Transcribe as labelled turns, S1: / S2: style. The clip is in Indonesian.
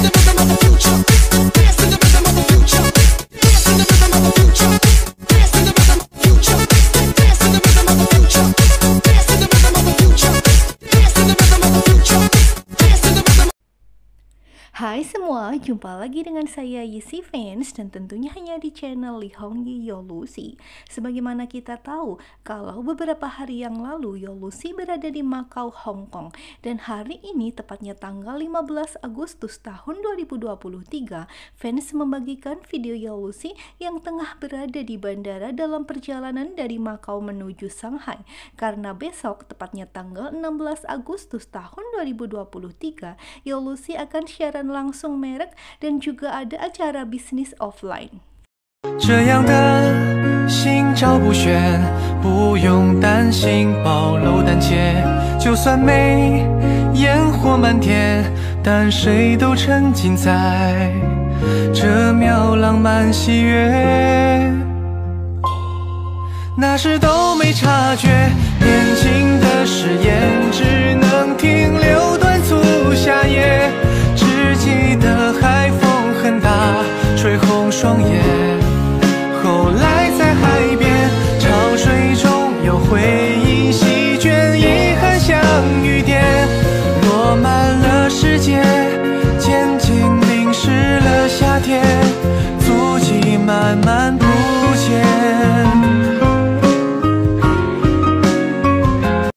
S1: Thinking about the future. Hai semua, jumpa lagi dengan saya Yesi Fans dan tentunya hanya di channel Li Hongyi Yolusi. Sebagaimana kita tahu, kalau beberapa hari yang lalu Yolusi berada di Macau, Hong Kong dan hari ini tepatnya tanggal 15 Agustus tahun 2023, fans membagikan video Yolusi yang tengah berada di bandara dalam perjalanan dari Macau menuju Shanghai karena besok tepatnya tanggal 16 Agustus tahun 2023, Yolusi akan siaran langsung merek dan juga ada acara bisnis offline.
S2: 这样的心照不宣，不用担心暴露胆怯。就算没烟火漫天，但谁都沉浸在这秒浪漫喜悦。那时都没察觉。 双眼。后来在海边潮水中，有回忆席卷，遗憾像雨点落满了世界，渐渐淋湿了夏天，足迹漫漫。